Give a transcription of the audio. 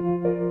Música